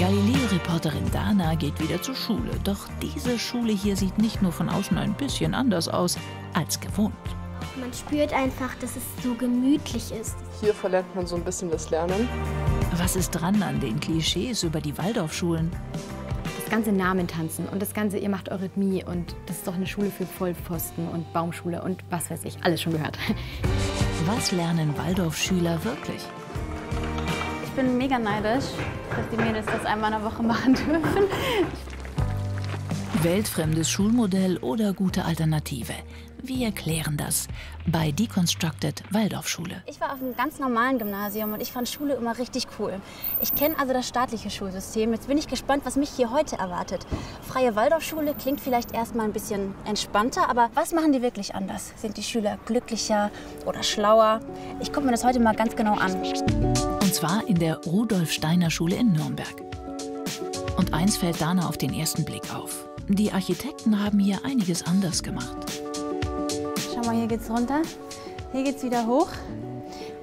Galileo-Reporterin Dana geht wieder zur Schule. Doch diese Schule hier sieht nicht nur von außen ein bisschen anders aus als gewohnt. Man spürt einfach, dass es so gemütlich ist. Hier verlernt man so ein bisschen das Lernen. Was ist dran an den Klischees über die Waldorfschulen? Das ganze Namen tanzen und das ganze, ihr macht Eurythmie und das ist doch eine Schule für Vollpfosten und Baumschule und was weiß ich, alles schon gehört. Was lernen Waldorfschüler wirklich? Ich bin mega neidisch, dass die Mädels das einmal in der Woche machen dürfen. Weltfremdes Schulmodell oder gute Alternative? Wir erklären das bei Deconstructed Waldorfschule. Ich war auf einem ganz normalen Gymnasium und ich fand Schule immer richtig cool. Ich kenne also das staatliche Schulsystem. Jetzt bin ich gespannt, was mich hier heute erwartet. Freie Waldorfschule klingt vielleicht erstmal ein bisschen entspannter, aber was machen die wirklich anders? Sind die Schüler glücklicher oder schlauer? Ich gucke mir das heute mal ganz genau an. Und zwar in der Rudolf Steiner Schule in Nürnberg. Und eins fällt Dana auf den ersten Blick auf. Die Architekten haben hier einiges anders gemacht. Schau mal, hier geht's runter. Hier geht's wieder hoch.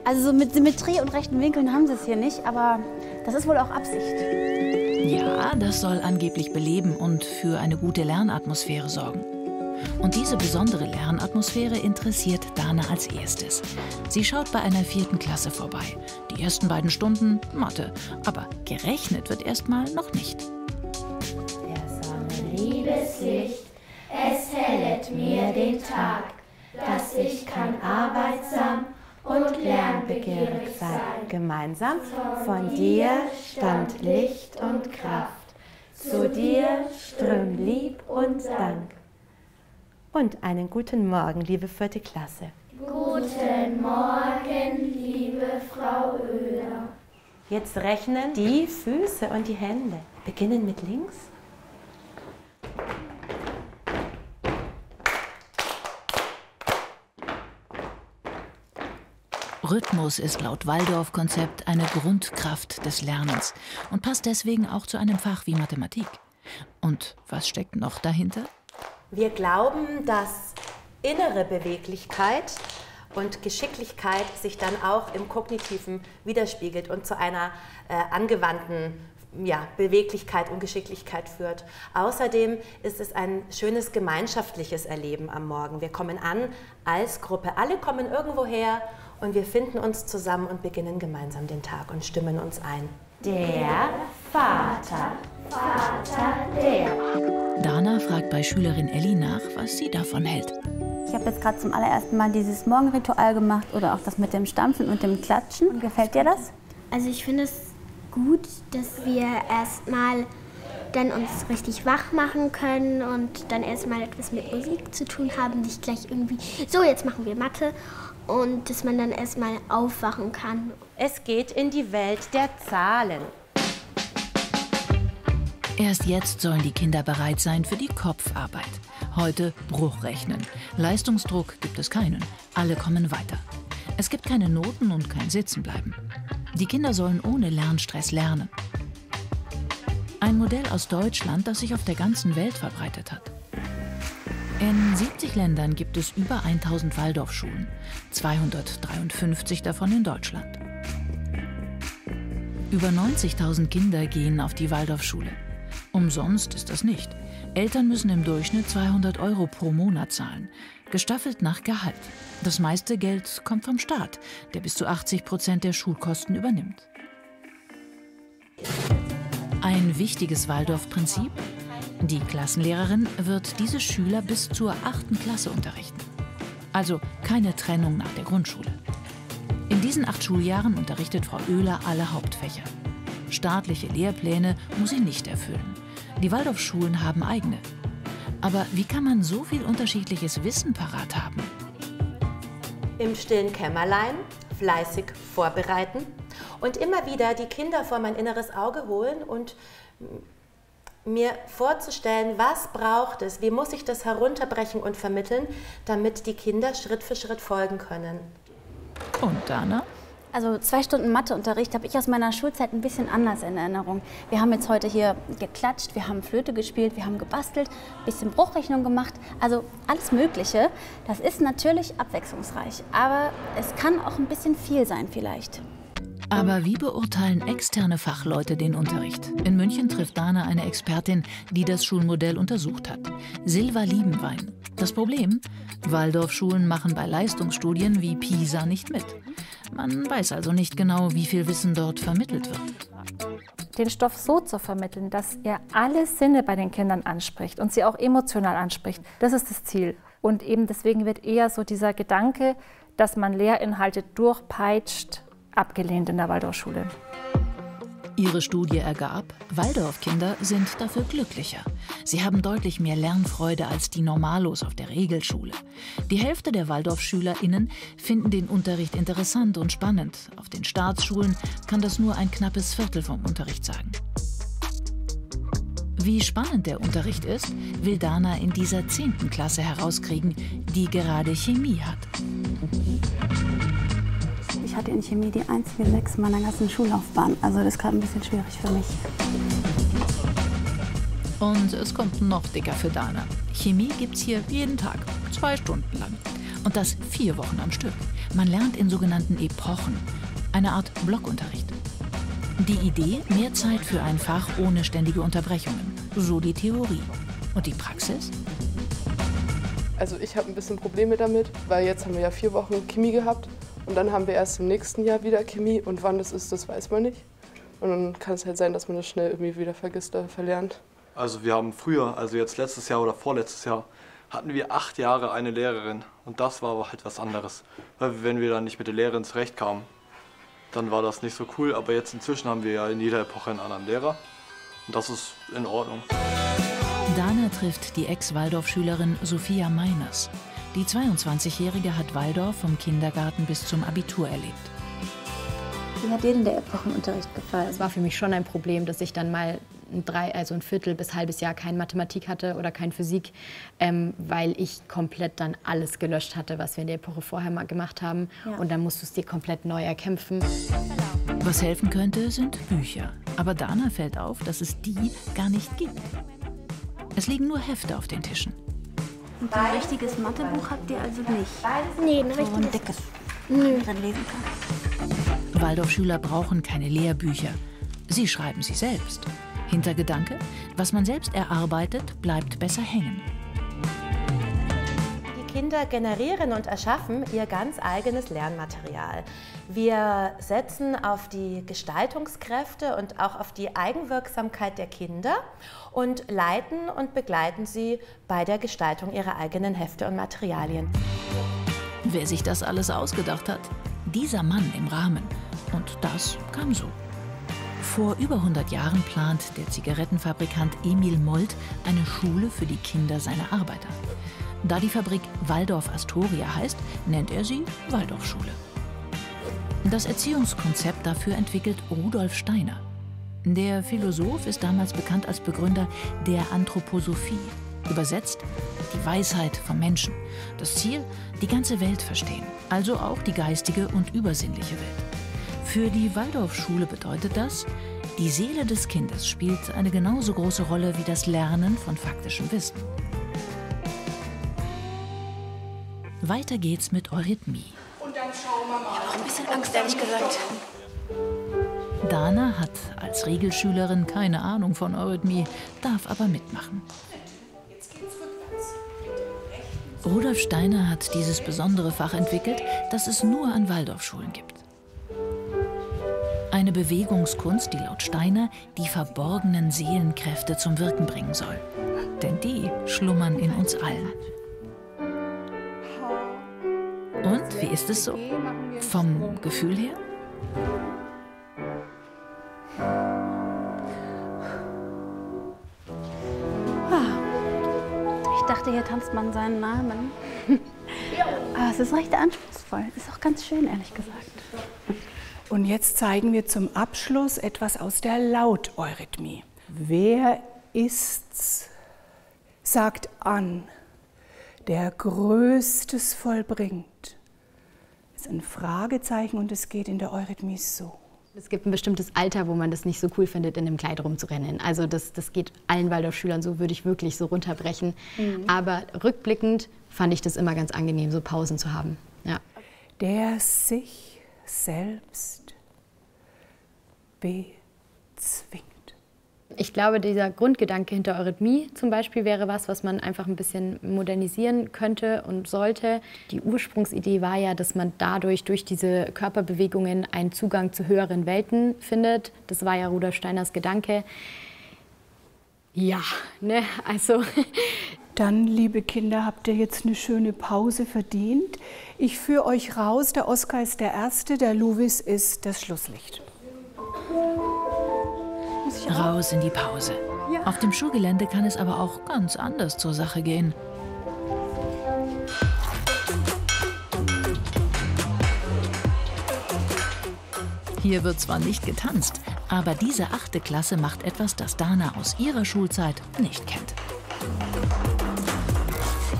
Also so mit Symmetrie und rechten Winkeln haben sie es hier nicht, aber das ist wohl auch Absicht. Ja, das soll angeblich beleben und für eine gute Lernatmosphäre sorgen. Und diese besondere Lernatmosphäre interessiert Dana als erstes. Sie schaut bei einer vierten Klasse vorbei. Die ersten beiden Stunden Mathe, aber gerechnet wird erstmal noch nicht. Der Sonne liebes Licht, es hellet mir den Tag, dass ich kann arbeitsam und lernbegierig sein. Gemeinsam von dir stammt Licht und Kraft, zu dir strömt Lieb und Dank. Und einen guten Morgen, liebe vierte Klasse. Guten Morgen, liebe Frau Oehler. Jetzt rechnen die Füße und die Hände. Beginnen mit links. Rhythmus ist laut Waldorf-Konzept eine Grundkraft des Lernens und passt deswegen auch zu einem Fach wie Mathematik. Und was steckt noch dahinter? Wir glauben, dass innere Beweglichkeit und Geschicklichkeit sich dann auch im Kognitiven widerspiegelt und zu einer äh, angewandten ja, Beweglichkeit und Geschicklichkeit führt. Außerdem ist es ein schönes gemeinschaftliches Erleben am Morgen. Wir kommen an als Gruppe. Alle kommen irgendwo her und wir finden uns zusammen und beginnen gemeinsam den Tag und stimmen uns ein. Der Vater, Vater der. Dana fragt bei Schülerin Ellie nach, was sie davon hält. Ich habe jetzt gerade zum allerersten Mal dieses Morgenritual gemacht oder auch das mit dem Stampfen und dem Klatschen. Gefällt dir das? Also ich finde es gut, dass wir erstmal dann uns richtig wach machen können und dann erstmal etwas mit Musik zu tun haben, nicht gleich irgendwie, so jetzt machen wir Mathe und dass man dann erstmal aufwachen kann. Es geht in die Welt der Zahlen. Erst jetzt sollen die Kinder bereit sein für die Kopfarbeit. Heute Bruchrechnen. Leistungsdruck gibt es keinen. Alle kommen weiter. Es gibt keine Noten und kein Sitzenbleiben. Die Kinder sollen ohne Lernstress lernen. Ein Modell aus Deutschland, das sich auf der ganzen Welt verbreitet hat. In 70 Ländern gibt es über 1000 Waldorfschulen, 253 davon in Deutschland. Über 90.000 Kinder gehen auf die Waldorfschule. Umsonst ist das nicht. Eltern müssen im Durchschnitt 200 Euro pro Monat zahlen, gestaffelt nach Gehalt. Das meiste Geld kommt vom Staat, der bis zu 80 Prozent der Schulkosten übernimmt. Ein wichtiges Waldorf-Prinzip? Die Klassenlehrerin wird diese Schüler bis zur 8. Klasse unterrichten. Also keine Trennung nach der Grundschule. In diesen acht Schuljahren unterrichtet Frau Oehler alle Hauptfächer. Staatliche Lehrpläne muss sie nicht erfüllen. Die Waldorfschulen haben eigene. Aber wie kann man so viel unterschiedliches Wissen parat haben? Im stillen Kämmerlein fleißig vorbereiten und immer wieder die Kinder vor mein inneres Auge holen und mir vorzustellen, was braucht es, wie muss ich das herunterbrechen und vermitteln, damit die Kinder Schritt für Schritt folgen können. Und Dana? Also zwei Stunden Matheunterricht habe ich aus meiner Schulzeit ein bisschen anders in Erinnerung. Wir haben jetzt heute hier geklatscht, wir haben Flöte gespielt, wir haben gebastelt, ein bisschen Bruchrechnung gemacht, also alles Mögliche. Das ist natürlich abwechslungsreich, aber es kann auch ein bisschen viel sein vielleicht. Aber wie beurteilen externe Fachleute den Unterricht? In München trifft Dana eine Expertin, die das Schulmodell untersucht hat. Silva Liebenwein. Das Problem? Waldorfschulen machen bei Leistungsstudien wie PISA nicht mit. Man weiß also nicht genau, wie viel Wissen dort vermittelt wird. Den Stoff so zu vermitteln, dass er alle Sinne bei den Kindern anspricht und sie auch emotional anspricht, das ist das Ziel. Und eben deswegen wird eher so dieser Gedanke, dass man Lehrinhalte durchpeitscht, abgelehnt in der Waldorfschule. Ihre Studie ergab, Waldorfkinder sind dafür glücklicher. Sie haben deutlich mehr Lernfreude als die Normalos auf der Regelschule. Die Hälfte der Waldorfschülerinnen finden den Unterricht interessant und spannend. Auf den Staatsschulen kann das nur ein knappes Viertel vom Unterricht sagen. Wie spannend der Unterricht ist, will Dana in dieser 10. Klasse herauskriegen, die gerade Chemie hat. Ich hatte in Chemie die einzige Sechs meiner ganzen Schullaufbahn. Also das ist gerade ein bisschen schwierig für mich. Und es kommt noch dicker für Dana. Chemie gibt's hier jeden Tag, zwei Stunden lang. Und das vier Wochen am Stück. Man lernt in sogenannten Epochen, eine Art Blockunterricht. Die Idee, mehr Zeit für ein Fach ohne ständige Unterbrechungen. So die Theorie. Und die Praxis? Also ich habe ein bisschen Probleme damit, weil jetzt haben wir ja vier Wochen Chemie gehabt und dann haben wir erst im nächsten Jahr wieder Chemie und wann das ist, das weiß man nicht. Und dann kann es halt sein, dass man das schnell irgendwie wieder vergisst oder verlernt. Also wir haben früher, also jetzt letztes Jahr oder vorletztes Jahr, hatten wir acht Jahre eine Lehrerin und das war aber halt was anderes. Weil wenn wir dann nicht mit der Lehrerin zurechtkamen, dann war das nicht so cool. Aber jetzt inzwischen haben wir ja in jeder Epoche einen anderen Lehrer und das ist in Ordnung. Dana trifft die Ex-Waldorf-Schülerin Sophia Meiners. Die 22-Jährige hat Waldorf vom Kindergarten bis zum Abitur erlebt. Wie hat dir denn der Epochenunterricht gefallen? Es war für mich schon ein Problem, dass ich dann mal ein, drei, also ein Viertel bis halbes Jahr kein Mathematik hatte oder kein Physik, ähm, weil ich komplett dann alles gelöscht hatte, was wir in der Epoche vorher mal gemacht haben. Ja. Und dann musst du es dir komplett neu erkämpfen. Was helfen könnte, sind Bücher. Aber Dana fällt auf, dass es die gar nicht gibt. Es liegen nur Hefte auf den Tischen. Und ein richtiges Mathebuch habt ihr also nicht? Nee, ein So ein richtiges. dickes, Nö. drin lesen kann. Waldorfschüler brauchen keine Lehrbücher. Sie schreiben sie selbst. Hintergedanke, was man selbst erarbeitet, bleibt besser hängen. Kinder generieren und erschaffen ihr ganz eigenes Lernmaterial. Wir setzen auf die Gestaltungskräfte und auch auf die Eigenwirksamkeit der Kinder und leiten und begleiten sie bei der Gestaltung ihrer eigenen Hefte und Materialien. Wer sich das alles ausgedacht hat? Dieser Mann im Rahmen. Und das kam so. Vor über 100 Jahren plant der Zigarettenfabrikant Emil Molt eine Schule für die Kinder seiner Arbeiter. Da die Fabrik Waldorf Astoria heißt, nennt er sie Waldorfschule. Das Erziehungskonzept dafür entwickelt Rudolf Steiner. Der Philosoph ist damals bekannt als Begründer der Anthroposophie. Übersetzt die Weisheit vom Menschen. Das Ziel, die ganze Welt verstehen, also auch die geistige und übersinnliche Welt. Für die Waldorfschule bedeutet das, die Seele des Kindes spielt eine genauso große Rolle wie das Lernen von faktischem Wissen. Weiter geht's mit Eurythmie. Ein bisschen Angst, ehrlich gesagt. Dana hat als Regelschülerin keine Ahnung von Eurythmie, darf aber mitmachen. Rudolf Steiner hat dieses besondere Fach entwickelt, das es nur an Waldorfschulen gibt. Eine Bewegungskunst, die laut Steiner die verborgenen Seelenkräfte zum Wirken bringen soll. Denn die schlummern in uns allen. Wie ist es so? Vom Gefühl her? Ich dachte, hier tanzt man seinen Namen. Aber es ist recht anspruchsvoll. Ist auch ganz schön, ehrlich gesagt. Und jetzt zeigen wir zum Abschluss etwas aus der Lauteurythmie. Wer ist's, sagt an, der Größtes vollbringt? Ist ein Fragezeichen und es geht in der Eurythmie so. Es gibt ein bestimmtes Alter, wo man das nicht so cool findet, in einem Kleid rumzurennen. Also das, das geht allen Waldorfschülern so, würde ich wirklich so runterbrechen. Aber rückblickend fand ich das immer ganz angenehm, so Pausen zu haben. Ja. Der sich selbst bezwingt. Ich glaube, dieser Grundgedanke hinter Eurythmie zum Beispiel wäre was, was man einfach ein bisschen modernisieren könnte und sollte. Die Ursprungsidee war ja, dass man dadurch, durch diese Körperbewegungen, einen Zugang zu höheren Welten findet. Das war ja Rudolf Steiners Gedanke. Ja, ne, also. Dann, liebe Kinder, habt ihr jetzt eine schöne Pause verdient. Ich führe euch raus. Der Oskar ist der Erste, der Louis ist das Schlusslicht. Raus in die Pause. Ja. Auf dem Schulgelände kann es aber auch ganz anders zur Sache gehen. Hier wird zwar nicht getanzt, aber diese achte Klasse macht etwas, das Dana aus ihrer Schulzeit nicht kennt.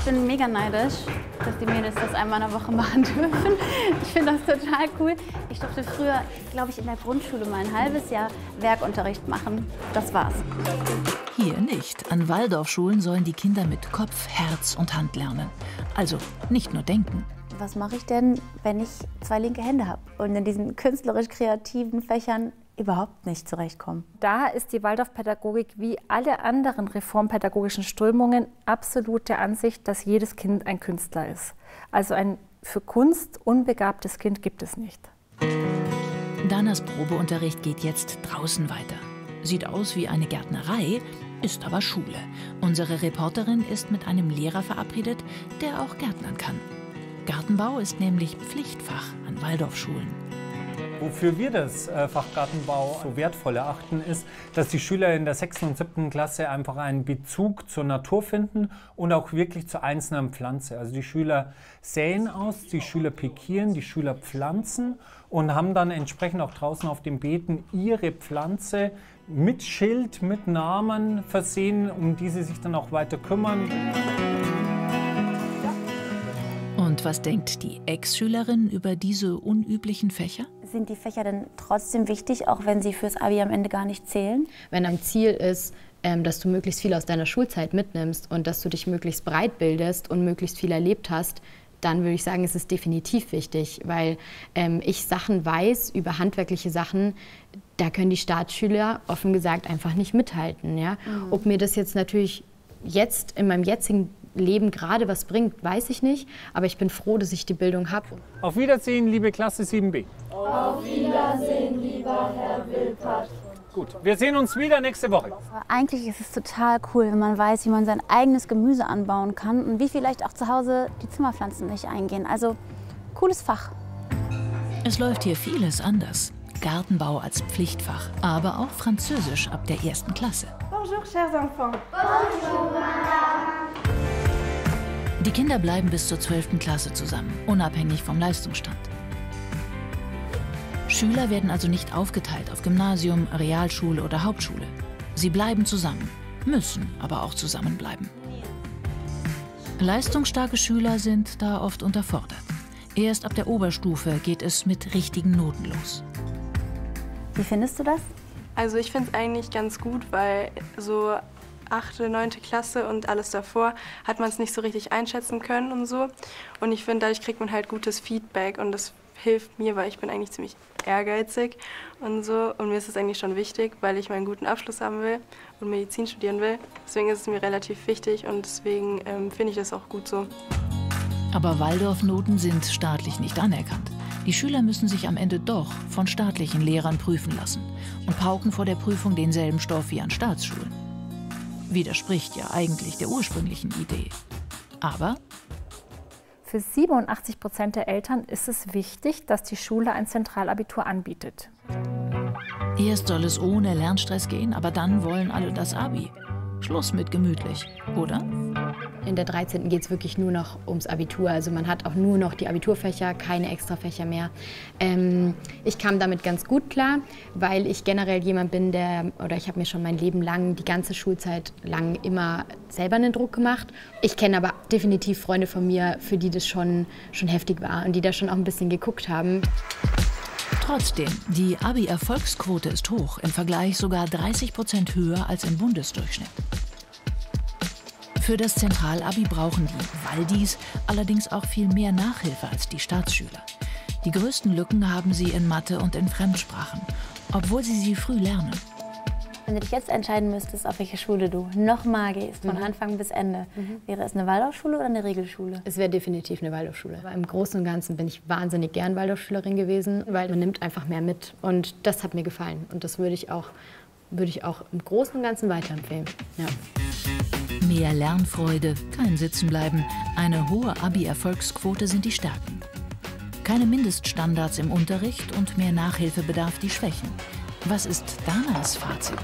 Ich bin mega neidisch, dass die Mädels das einmal in der Woche machen dürfen. Ich finde das total cool. Ich durfte früher, glaube ich, in der Grundschule mal ein halbes Jahr Werkunterricht machen. Das war's. Hier nicht. An Waldorfschulen sollen die Kinder mit Kopf, Herz und Hand lernen. Also nicht nur denken. Was mache ich denn, wenn ich zwei linke Hände habe und in diesen künstlerisch kreativen Fächern überhaupt nicht zurechtkomme? Da ist die Waldorfpädagogik wie alle anderen reformpädagogischen Strömungen absolut der Ansicht, dass jedes Kind ein Künstler ist. Also ein für Kunst unbegabtes Kind gibt es nicht. Danas Probeunterricht geht jetzt draußen weiter. Sieht aus wie eine Gärtnerei, ist aber Schule. Unsere Reporterin ist mit einem Lehrer verabredet, der auch Gärtnern kann. Gartenbau ist nämlich Pflichtfach an Waldorfschulen. Wofür wir das äh, Fach Gartenbau so wertvoll erachten, ist, dass die Schüler in der 6. und 7. Klasse einfach einen Bezug zur Natur finden und auch wirklich zur einzelnen Pflanze. Also die Schüler säen aus, die Schüler pikieren, die Schüler pflanzen und haben dann entsprechend auch draußen auf den Beeten ihre Pflanze mit Schild, mit Namen versehen, um die sie sich dann auch weiter kümmern. Und was denkt die Ex-Schülerin über diese unüblichen Fächer? Sind die Fächer denn trotzdem wichtig, auch wenn sie fürs Abi am Ende gar nicht zählen? Wenn am Ziel ist, ähm, dass du möglichst viel aus deiner Schulzeit mitnimmst und dass du dich möglichst breit bildest und möglichst viel erlebt hast, dann würde ich sagen, ist es definitiv wichtig, weil ähm, ich Sachen weiß über handwerkliche Sachen, da können die Staatsschüler offen gesagt einfach nicht mithalten. Ja? Mhm. Ob mir das jetzt natürlich jetzt in meinem jetzigen Leben gerade was bringt, weiß ich nicht, aber ich bin froh, dass ich die Bildung habe. Auf Wiedersehen, liebe Klasse 7b. Auf Wiedersehen, lieber Herr Wilpert. Gut, wir sehen uns wieder nächste Woche. Eigentlich ist es total cool, wenn man weiß, wie man sein eigenes Gemüse anbauen kann und wie vielleicht auch zu Hause die Zimmerpflanzen nicht eingehen. Also cooles Fach. Es läuft hier vieles anders. Gartenbau als Pflichtfach, aber auch Französisch ab der ersten Klasse. Bonjour, chers enfants. Bonjour, Die Kinder bleiben bis zur 12. Klasse zusammen, unabhängig vom Leistungsstand. Schüler werden also nicht aufgeteilt auf Gymnasium, Realschule oder Hauptschule. Sie bleiben zusammen, müssen aber auch zusammenbleiben. Leistungsstarke Schüler sind da oft unterfordert. Erst ab der Oberstufe geht es mit richtigen Noten los. Wie findest du das? Also ich finde es eigentlich ganz gut, weil so 8., 9. Klasse und alles davor hat man es nicht so richtig einschätzen können und so. Und ich finde, dadurch kriegt man halt gutes Feedback und das hilft mir, weil ich bin eigentlich ziemlich ehrgeizig und so. Und mir ist es eigentlich schon wichtig, weil ich meinen guten Abschluss haben will und Medizin studieren will. Deswegen ist es mir relativ wichtig und deswegen ähm, finde ich das auch gut so. Aber Waldorfnoten sind staatlich nicht anerkannt. Die Schüler müssen sich am Ende doch von staatlichen Lehrern prüfen lassen und pauken vor der Prüfung denselben Stoff wie an Staatsschulen. Widerspricht ja eigentlich der ursprünglichen Idee. Aber Für 87 Prozent der Eltern ist es wichtig, dass die Schule ein Zentralabitur anbietet. erst soll es ohne Lernstress gehen, aber dann wollen alle das Abi. Schluss mit gemütlich, oder? In der 13. geht es wirklich nur noch ums Abitur. Also man hat auch nur noch die Abiturfächer, keine Extrafächer mehr. Ähm, ich kam damit ganz gut klar, weil ich generell jemand bin, der, oder ich habe mir schon mein Leben lang, die ganze Schulzeit lang immer selber einen Druck gemacht. Ich kenne aber definitiv Freunde von mir, für die das schon, schon heftig war und die da schon auch ein bisschen geguckt haben. Trotzdem, die Abi-Erfolgsquote ist hoch, im Vergleich sogar 30 Prozent höher als im Bundesdurchschnitt. Für das Zentralabi brauchen die Waldis allerdings auch viel mehr Nachhilfe als die Staatsschüler. Die größten Lücken haben sie in Mathe und in Fremdsprachen. obwohl sie sie früh lernen. Wenn du dich jetzt entscheiden müsstest, auf welche Schule du nochmal gehst, von Mhm. Anfang bis Ende, wäre es eine Waldorfschule oder eine Regelschule? Es wäre definitiv eine Waldorfschule. Aber im Großen und Ganzen bin ich wahnsinnig gern Waldorfschülerin gewesen, weil man nimmt einfach mehr mit. Und das hat mir gefallen. Und das würde ich auch, würde ich auch im Großen und Ganzen weiterempfehlen. Ja. Mehr Lernfreude, kein Sitzenbleiben, eine hohe Abi-Erfolgsquote sind die Stärken. Keine Mindeststandards im Unterricht und mehr Nachhilfebedarf die Schwächen. Was ist Danas Fazit?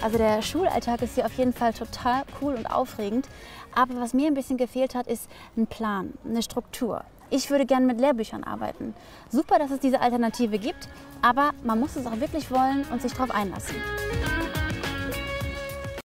Also der Schulalltag ist hier auf jeden Fall total cool und aufregend. Aber was mir ein bisschen gefehlt hat, ist ein Plan, eine Struktur. Ich würde gerne mit Lehrbüchern arbeiten. Super, dass es diese Alternative gibt, aber man muss es auch wirklich wollen und sich darauf einlassen.